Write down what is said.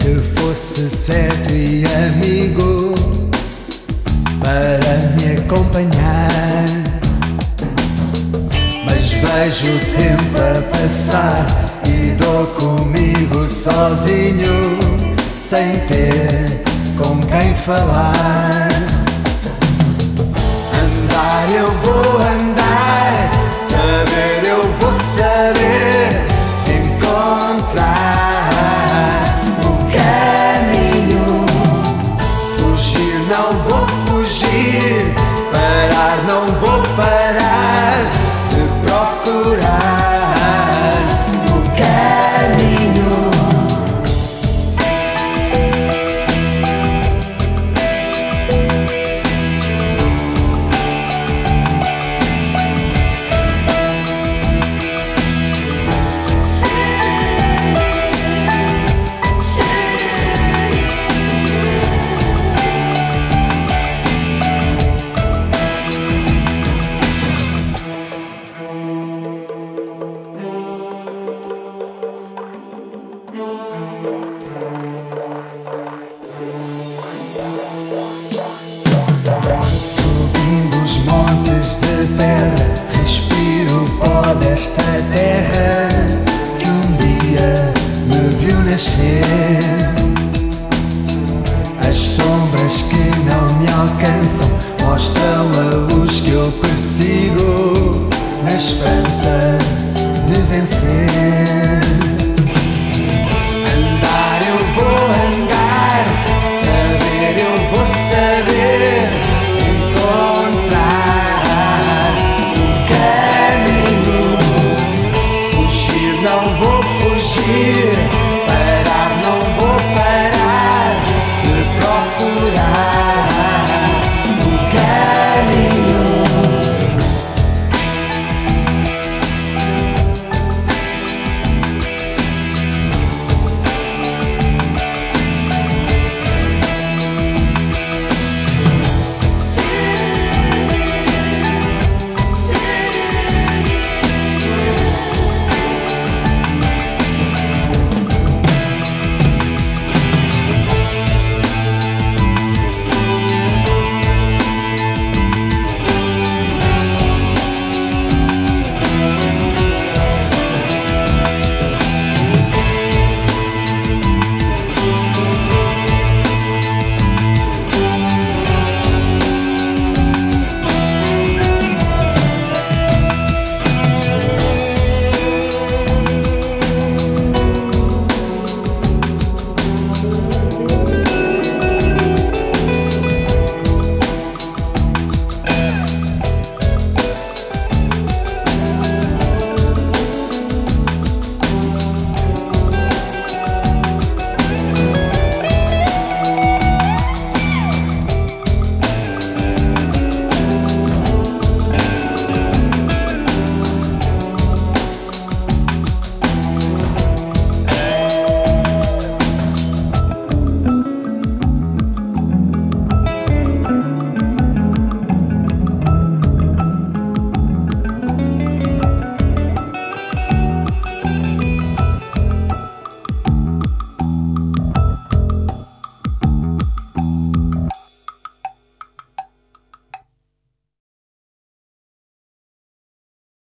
que fosse certo e amigo para me acompanhar. Mas vejo o tempo a passar e dou comigo sozinho, sem ter com quem falar. Andar eu vou andar, saber, Fugir nascer. As sombras que não me alcançam mostram a luz que eu persigo na esperança de vencer.